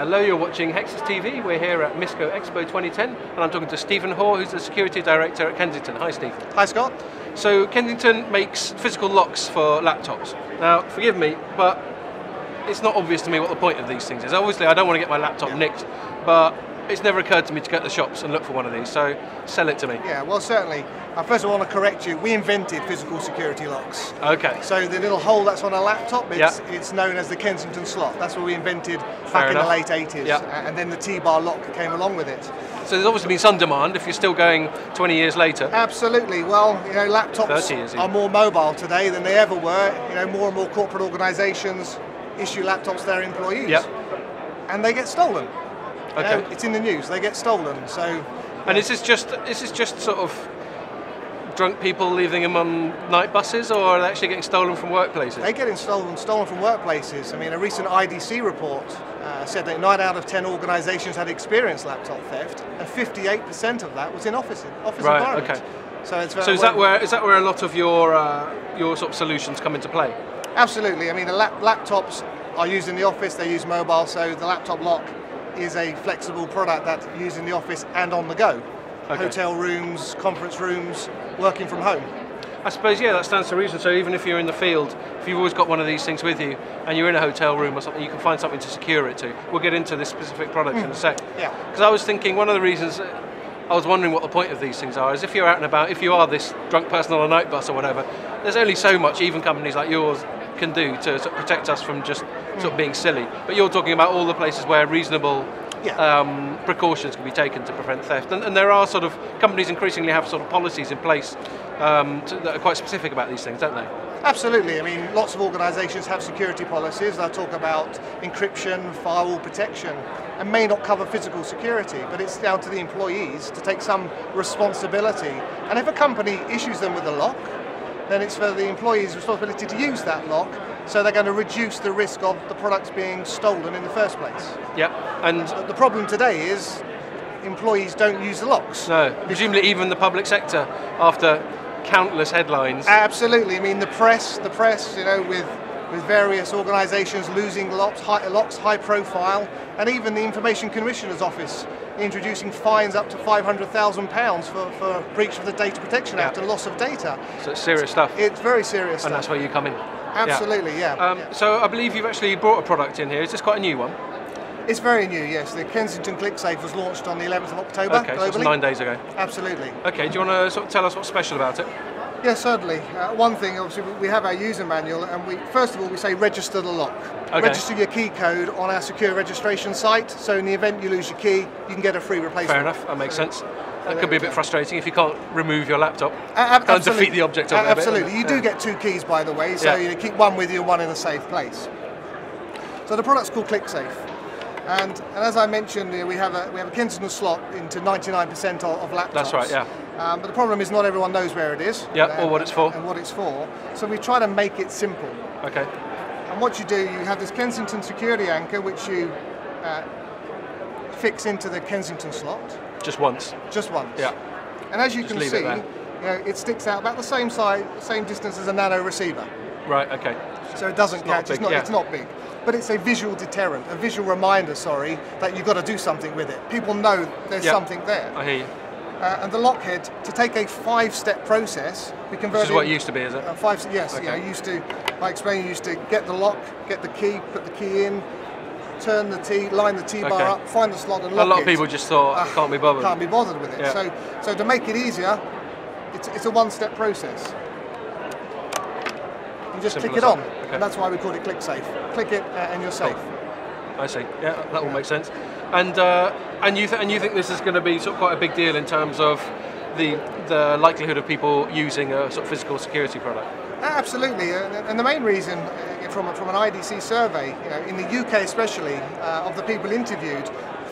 Hello, you're watching Hexus TV. We're here at Misco Expo 2010, and I'm talking to Stephen Hoare, who's the security director at Kensington. Hi, Stephen. Hi, Scott. So, Kensington makes physical locks for laptops. Now, forgive me, but it's not obvious to me what the point of these things is. Obviously, I don't want to get my laptop Yeah. nicked, but it's never occurred to me to go to the shops and look for one of these. So, sell it to me. Yeah, well, certainly. Uh, first of all, I want to correct you. We invented physical security locks. Okay. So the little hole that's on a laptop, it's, Yeah. it's known as the Kensington slot. That's what we invented Fair back in enough. the late 80s. Yeah. And then the T-bar lock came along with it. So, there's obviously been some demand if you're still going 20 years later. Absolutely. Well, you know, laptops are more mobile today than they ever were. You know, more and more corporate organisations issue laptops to their employees. Yep. And they get stolen. You know, Okay. it's in the news. They get stolen. So And is this just is this just sort of drunk people leaving them on night buses, or are they actually getting stolen from workplaces? They're getting stolen, stolen from workplaces. I mean, a recent IDC report uh, said that nine out of ten organisations had experienced laptop theft, and 58% of that was in office office Right, environments. okay. So it's So is that where is that where a lot of your uh, your sort of solutions come into play? Absolutely. I mean, the lap- laptops are used in the office. They use mobile, so the laptop lock is a flexible product that's used in the office and on the go. Okay. Hotel rooms, conference rooms, working from home. I suppose yeah, that stands to reason. So even if you're in the field, if you've always got one of these things with you, and you're in a hotel room or something, you can find something to secure it to. We'll get into this specific product in a sec. Yeah. Because I was thinking one of the reasons. uh, I was wondering what the point of these things are. Is if you're out and about, if you are this drunk person on a night bus or whatever, there's only so much even companies like yours can do to sort of protect us from just sort of being silly. But you're talking about all the places where reasonable Yeah. um, precautions can be taken to prevent theft. And, and there are sort of companies increasingly have sort of policies in place um, to, that are quite specific about these things, don't they? Absolutely. I mean, lots of organisations have security policies. They'll talk about encryption, firewall protection, and may not cover physical security, but it's down to the employees to take some responsibility. And if a company issues them with a lock, then it's for the employees' responsibility to use that lock, so they're going to reduce the risk of the products being stolen in the first place. Yeah. And the problem today is employees don't use the locks. no, presumably even the public sector, after countless headlines. Absolutely. I mean, the press, the press, you know, with with various organisations losing locks, high, locks, high profile, and even the Information Commissioner's Office introducing fines up to five hundred thousand pounds for for breach of the Data Protection Act Yeah. and loss of data. so it's serious stuff. It's very serious and stuff. that's where you come in. Absolutely, yeah. Um, yeah. So I believe you've actually brought a product in here. Is this quite a new one? It's very new. Yes, the Kensington ClickSafe was launched on the 11th of October okay, so globally. nine days ago. Absolutely. Okay, do you want to sort of tell us what's special about it? Yes, certainly. Uh, one thing, obviously, we- have our user manual, and we first of all we say register the lock. Okay. Register your key code on our secure registration site. So in the event you lose your key, you can get a free replacement. Fair enough, that makes So- sense. That could be a bit frustrating if you can't remove your laptop. A- ab- Kind of defeat the object of A- it bit, Absolutely. You do Yeah. get two keys, by the way, so Yeah. you keep one with you and one in a safe place. So the product's called ClickSafe. And, and as I mentioned, we have a we have a Kensington slot into 99% of, of laptops. That's right, yeah. Um, but the problem is not everyone knows where it is. Yeah, and- or what it's for. And what it's for. So we try to make it simple. Okay, And what you do, you have this Kensington security anchor, which you uh, fix into the Kensington slot just once. just once. Yeah. And as you Just can it see, there. you know, it sticks out about the same size, same distance as a nano receiver. Right, okay. So it doesn't It's not catch. it's not. yeah. It's not big. But it's a visual deterrent, a visual reminder. Sorry, that you've got to do something with it. People know there's Yeah. something there. I hear you. Uh, and the lockhead to take a five-step process, we This converted. is what it used to be, is it? Uh, five, yes, Okay. yeah. You used to, I explained, you used to get the lock, get the key, put the key in, turn the T, line the T bar Okay. up, find the slot and lock it. A lot of people just thought, Ah, can't be bothered. Can't be bothered with it. Yeah. So, so to make it easier, it's, it's a one-step process. You just Simple click it on, that. Okay. and that's why we call it ClickSafe. Click it, uh, and you're safe. I see. Yeah, that all makes sense. And uh, and you th- and you think this is going to be sort of quite a big deal in terms of the the likelihood of people using a sort of physical security product. Absolutely, and, and the main reason, uh, from, from an IDC survey, you know, in the UK especially, uh, of the people interviewed,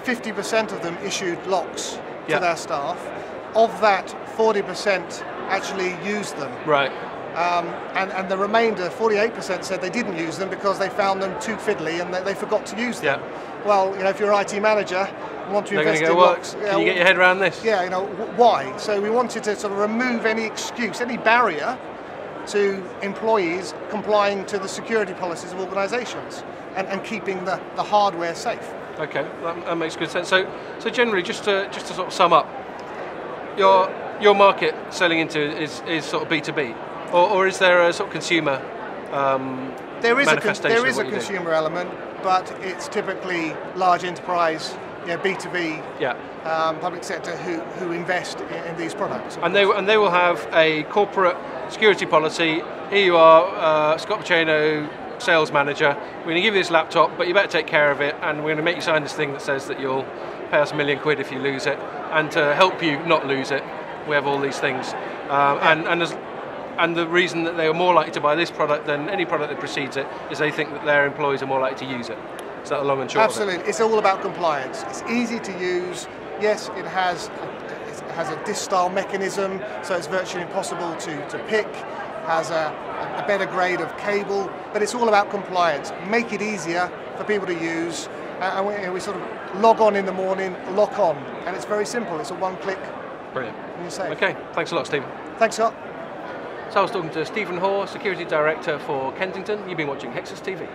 50% of them issued locks Yeah. to their staff. Of that, 40% actually used them. Right. Um, and, and the remainder, 48%, said they didn't use them because they found them too fiddly and they, they forgot to use them. Yeah. Well, you know, if you're an IT manager, you want to They're invest go, in well, locks. can you get your head around this? Yeah, you know, why? So we wanted to sort of remove any excuse, any barrier to employees complying to the security policies of organisations and, and keeping the, the hardware safe. Okay, that, that makes good sense. So, so generally, just to just to sort of sum up, your your market selling into is, is sort of B two B, or or is there a sort of consumer um, There is a con- manifestation of is a what you do? consumer element, but it's typically large enterprise, you know, B2B, Yeah, um, public sector who, who invest in, in these products. and they and they will have a corporate security policy. Here you are, uh, Scott Bicheno, sales manager. We're going to give you this laptop, but you better take care of it, and we're going to make you sign this thing that says that you'll pay us a million quid if you lose it, and to help you not lose it, we have all these things. Um, And and as, and the reason that they are more likely to buy this product than any product that precedes it is they think that their employees are more likely to use it. Is that the long and short of it? Absolutely, it's all about compliance. It's easy to use. Yes, it has it has a disk style mechanism, so it's virtually impossible to, to pick. Has a, a better grade of cable, but it's all about compliance. Make it easier for people to use, and we, we sort of log on in the morning, lock on, and it's very simple. It's a one-click Brilliant. and you're safe. Okay, thanks a lot, Stephen. Thanks, Scott. So I was talking to Stephen Hoare, Security Director for Kensington. You've been watching Hexus TV.